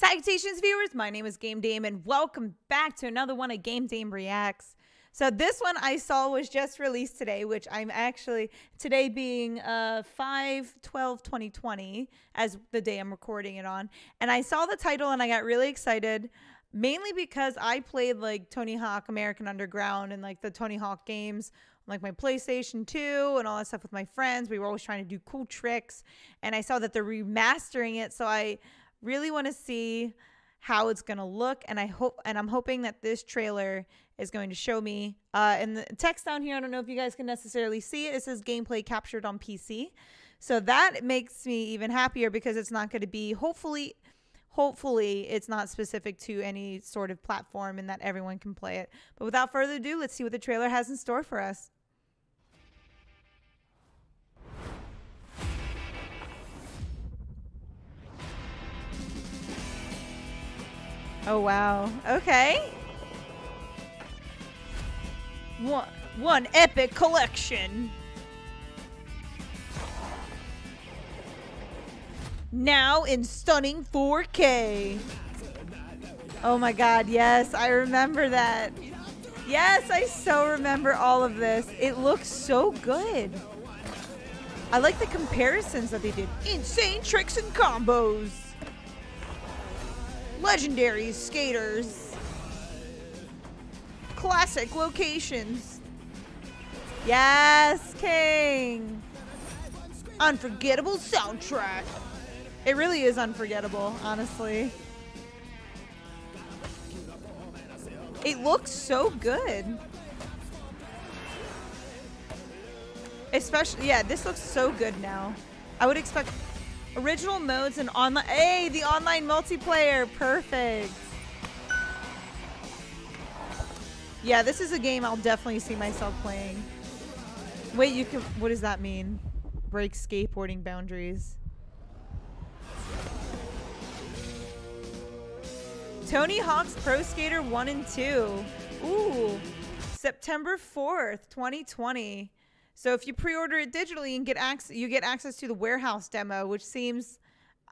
Salutations, viewers. My name is Game Dame, and welcome back to another one of Game Dame Reacts. So this one I saw was just released today, which I'm actually today being uh 5 12 2020 as the day I'm recording it on. And I saw the title and I got really excited mainly because I played like Tony Hawk American Underground and like the Tony Hawk games like my PlayStation 2 and all that stuff with my friends. We were always trying to do cool tricks and I saw that they're remastering it, so I really want to see how it's going to look and I hope and I'm hoping that this trailer is going to show me uh and the text down here I don't know if you guys can necessarily see it it says gameplay captured on PC so that makes me even happier because it's not going to be hopefully hopefully it's not specific to any sort of platform and that everyone can play it. But without further ado let's see what the trailer has in store for us Oh wow. Okay. One one epic collection. Now in stunning 4K. Oh my god, yes, I remember that. Yes, I so remember all of this. It looks so good. I like the comparisons that they did. Insane tricks and combos legendary skaters, classic locations. Yes, King. Unforgettable soundtrack. It really is unforgettable, honestly. It looks so good. Especially, yeah, this looks so good now. I would expect Original modes and online. Hey, the online multiplayer. Perfect. Yeah, this is a game I'll definitely see myself playing. Wait, you can. What does that mean? Break skateboarding boundaries. Tony Hawk's Pro Skater 1 and 2. Ooh. September 4th, 2020. So if you pre-order it digitally and get access, you get access to the warehouse demo, which seems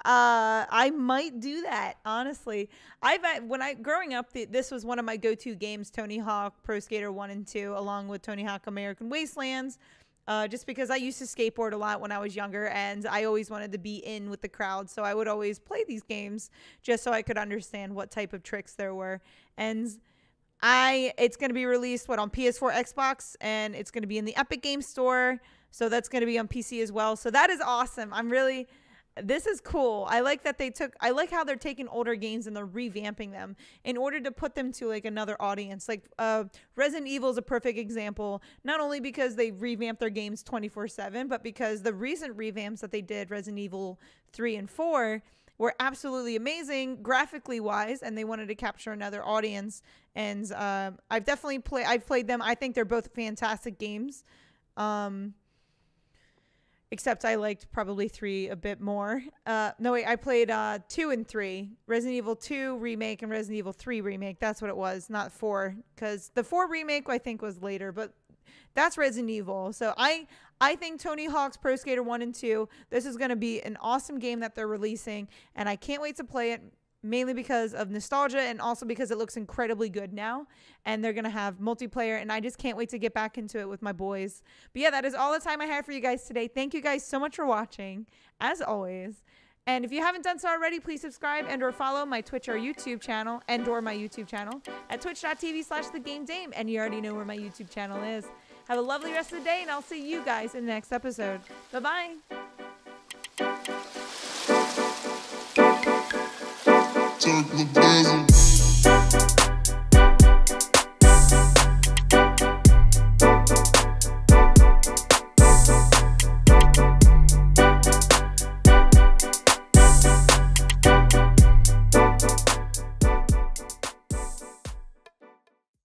uh, I might do that honestly. I've when I growing up, the, this was one of my go-to games: Tony Hawk Pro Skater One and Two, along with Tony Hawk American Wastelands. Uh, just because I used to skateboard a lot when I was younger, and I always wanted to be in with the crowd, so I would always play these games just so I could understand what type of tricks there were. And I it's going to be released what on PS4, Xbox, and it's going to be in the Epic Game Store. So that's going to be on PC as well. So that is awesome. I'm really this is cool. I like that they took I like how they're taking older games and they're revamping them in order to put them to like another audience. Like uh Resident Evil is a perfect example, not only because they revamped their games 24/7, but because the recent revamps that they did Resident Evil 3 and 4 were absolutely amazing graphically wise and they wanted to capture another audience. And uh, i've definitely played i've played them. I think they're both fantastic games um, except i liked probably three a bit more. Uh, no wait i played uh, two and three. Resident evil 2 remake and resident evil 3 remake. That's what it was not four. Because the four remake i think was later but that's Resident Evil. So I I think Tony Hawk's Pro Skater 1 and 2, this is going to be an awesome game that they're releasing and I can't wait to play it mainly because of nostalgia and also because it looks incredibly good now and they're going to have multiplayer and I just can't wait to get back into it with my boys. But yeah, that is all the time I have for you guys today. Thank you guys so much for watching as always. And if you haven't done so already, please subscribe and or follow my Twitch or YouTube channel and or my YouTube channel at twitch.tv slash the game dame. And you already know where my YouTube channel is. Have a lovely rest of the day, and I'll see you guys in the next episode. Bye bye.